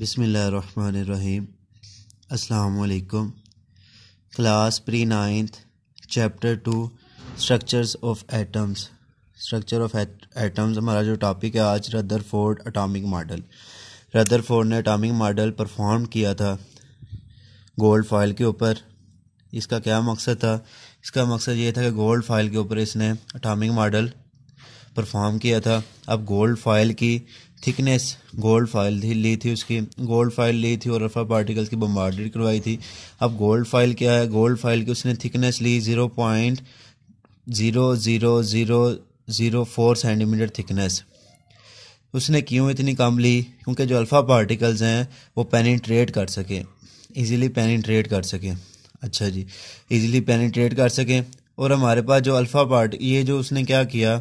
बिसमीम असलकुम class pre ninth, chapter two structures of atoms structure of atoms हमारा जो टॉपिक है आज Rutherford atomic model Rutherford ने अटामिक मॉडल परफॉर्म किया था गोल्ड फ़ाइल के ऊपर। इसका क्या मकसद था? इसका मकसद ये था कि गोल्ड फ़ाइल के ऊपर इसने अटामिक मॉडल परफॉर्म किया था। अब गोल्ड फ़ाइल की थिकनेस गोल्ड फ़ाइल थी, ली थी उसकी। गोल्ड फ़ाइल ली थी और अल्फ़ा पार्टिकल्स की बम्बार्डेड करवाई थी। अब गोल्ड फ़ाइल क्या है? गोल्ड फ़ाइल की उसने थिकनेस ली zero point zero zero zero zero four centimetre thickness उसने क्यों इतनी कम ली? क्योंकि जो अल्फ़ा पार्टिकल्स हैं, वो पेनिट्रेट कर सके। इजीली पेनिट्रेट कर सके। अच्छा जी। इजीली पेनिट्रेट कर सके। और हमारे पास जो अल्फ़ा पार्ट ये जो उसने क्या किया?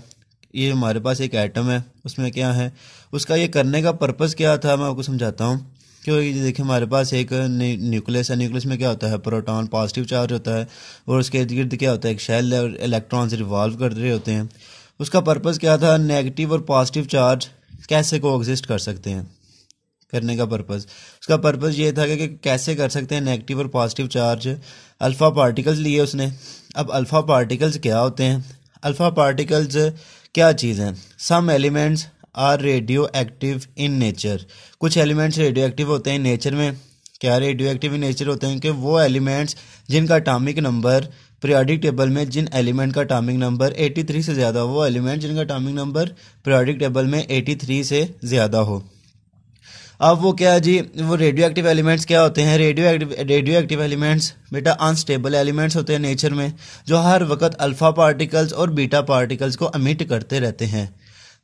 ये हमारे पास एक आइटम है, उसमें क्या है? उसका ये करने का पर्पज़ क्या था, मैं आपको समझाता हूँ। क्योंकि देखिए, हमारे पास एक न्यूक्लियस है न्यूक्लियस में क्या होता है? प्रोटॉन पॉजिटिव चार्ज होता है, और उसके इर्द गिर्द क्या होता है? एक शेल और इलेक्ट्रॉन से रिवॉल्व कर रहे होते हैं। उसका पर्पज़ क्या था? नेगेटिव और पॉजिटिव चार्ज कैसे को एग्जिस्ट कर सकते हैं? करने का पर्पज़ उसका पर्पज़ ये था कि कैसे कर सकते हैं नेगेटिव और पॉजिटिव चार्ज अल्फ़ा पार्टिकल्स लिए उसने। अब अल्फ़ा पार्टिकल्स क्या होते हैं? अल्फ़ा पार्टिकल्स क्या चीज़ है? Some elements are radioactive in nature कुछ एलिमेंट्स रेडियो एक्टिव होते हैं नेचर में। क्या रेडियो एक्टिव इन नेचर होते हैं? कि वो एलिमेंट्स जिनका अटामिक नंबर पीरियोडिक टेबल में, जिन एलिमेंट का अटामिक नंबर 83 से ज़्यादा हो, वो एलिमेंट जिनका अटामिक नंबर पीरियोडिक टेबल में 83 से ज़्यादा हो। अब वो क्या जी? वो रेडियो एक्टिव एलिमेंट्स क्या होते हैं? Radio active radio active elements बेटा अनस्टेबल एलिमेंट्स होते हैं नेचर में, जो हर वक्त अल्फ़ा पार्टिकल्स और बीटा पार्टिकल्स को अमिट करते रहते हैं।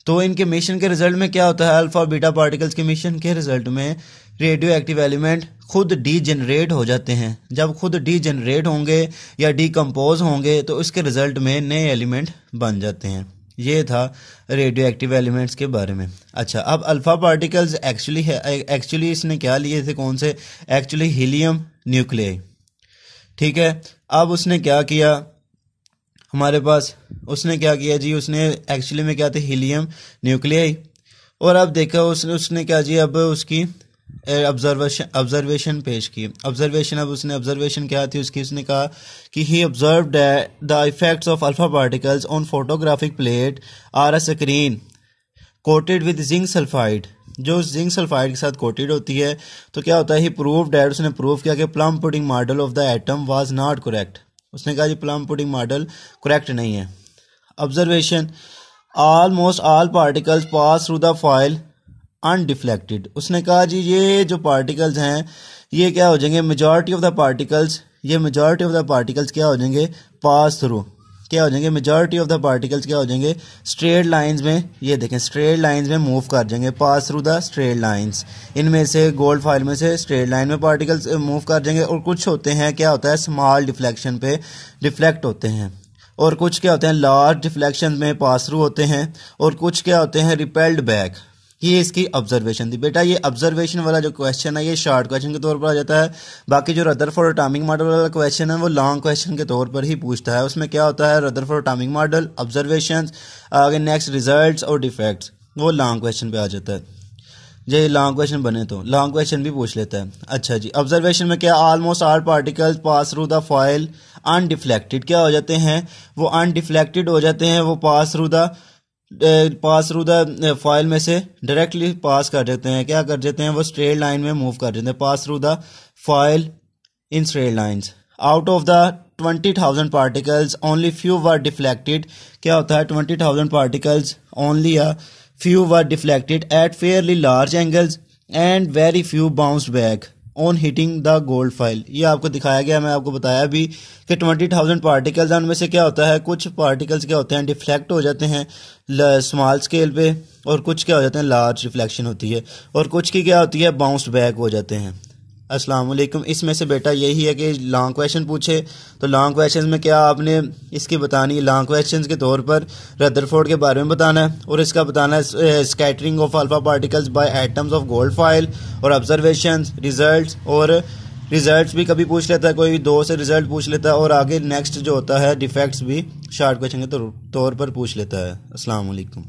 तो इनके मिशन के रिज़ल्ट में क्या होता है? अल्फ़ा और बीटा पार्टिकल्स के मिशन के रिज़ल्ट में रेडियो एक्टिव एलिमेंट खुद डी जनरेट हो जाते हैं। जब खुद डी जनरेट होंगे या डीकम्पोज होंगे तो उसके रिज़ल्ट में नए एलिमेंट बन जाते हैं। ये था रेडियो एक्टिव एलिमेंट्स के बारे में। अच्छा अब अल्फ़ा पार्टिकल्स एक्चुअली है एक्चुअली इसने क्या लिए थे, कौन से? एक्चुअली हीलियम न्यूक्लियाई ठीक है, अब उसने क्या किया? हमारे पास उसने क्या किया जी? उसने एक्चुअली में क्या थे? हीलियम न्यूक्लियाई और अब देखा उसने उसने क्या जी? अब उसकी ऑब्जर्वेशन ऑब्जर्वेशन पेश की। ऑब्जर्वेशन अब उसने ऑब्जर्वेशन क्या थी उसकी? उसने कहा कि he observe the effects of alpha particles on photographic plate or a screen coated with zinc sulphide जो जिंक सल्फाइड के साथ कोटेड होती है तो क्या होता है? ही प्रूव डैट उसने प्रूव किया कि plum pudding model of the atom was not correct उसने कहा जी प्लम पुडिंग मॉडल करेक्ट नहीं है। Observation almost all particles pass through the foil undeflected उसने कहा, जी, ये जो पार्टिकल्स हैं, ये क्या हो जाएँगे? मेजॉरिटी ऑफ़ द पार्टिकल्स ये मेजॉरिटी ऑफ़ द पार्टिकल्स क्या हो जाएँगे? पास थ्रू क्या हो जाएँगे? मेजॉरिटी ऑफ़ द पार्टिकल्स क्या हो जाएँगे? स्ट्रेट लाइंस में, ये देखें स्ट्रेट लाइंस में मूव कर जाएँगे. Pass through the straight lines इनमें से गोल्ड फ़ाइल में से स्ट्रेट लाइन में पार्टिकल्स मूव कर जाएँगे और कुछ होते हैं, क्या होता है? स्मॉल डिफ्लेक्शन पे डिफ्लेक्ट होते हैं. और कुछ क्या होते हैं? लार्ज डिफ्लेक्शन में पास थ्रू होते हैं. और कुछ क्या होते हैं? रिपेल्ड बैक ये इसकी ऑब्जर्वेशन थी। बेटा, ये ऑब्जर्वेशन वाला जो क्वेश्चन है, ये शॉर्ट क्वेश्चन के तौर पर आ जाता है। बाकी जो रदर फॉर अटामिक मॉडल वाला क्वेश्चन है, वो लॉन्ग क्वेश्चन के तौर पर ही पूछता है। उसमें क्या होता है? Rutherford atomic model observation आगे नेक्स्ट रिज़ल्ट और डिफेक्ट्स वो लॉन्ग क्वेश्चन पे आ जाता है। जो लॉन्ग क्वेश्चन बने तो लॉन्ग क्वेश्चन भी पूछ लेता है। अच्छा जी ऑब्जर्वेशन में क्या almost all particles pass through the foil undeflected क्या हो जाते हैं? वो अनडिफ्लेक्टेड हो जाते हैं, वो pass through the pass through the foil में से डायरेक्टली पास कर देते हैं। क्या कर देते हैं? वो स्ट्रेट लाइन में मूव कर देते हैं। Pass through the foil in straight lines out of the twenty thousand particles only few were deflected क्या होता है? Twenty thousand particles only a few were deflected at fairly large angles and very few bounce back on hitting the gold foil ये आपको दिखाया गया, मैं आपको बताया भी कि ट्वेंटी थाउज़ेंड पार्टिकल्स हैं, उनमें से क्या होता है, कुछ पार्टिकल्स क्या होते हैं डिफ्लेक्ट हो जाते हैं स्मॉल स्केल पे, और कुछ क्या हो जाते हैं लार्ज रिफ्लेक्शन होती है, और कुछ की क्या होती है बाउंस बैक हो जाते हैं। अस्सलाम वालेकुम। इसमें से बेटा यही है कि लॉन्ग क्वेश्चन पूछे। तो लॉन्ग क्वेश्चन में क्या आपने इसकी बतानी है? लॉन्ग क्वेश्चन के तौर पर रदरफोर्ड के बारे में बताना है और इसका बताना है scattering of alpha particles by atoms of gold foil और ऑब्जर्वेशन रिजल्ट्स और रिजल्ट्स भी कभी पूछ लेता है, कोई दो से रिज़ल्ट पूछ लेता है और आगे नेक्स्ट जो होता है डिफेक्ट्स भी शार्ट क्वेश्चन के तौर पर पूछ लेता है। अस्सलाम वालेकुम।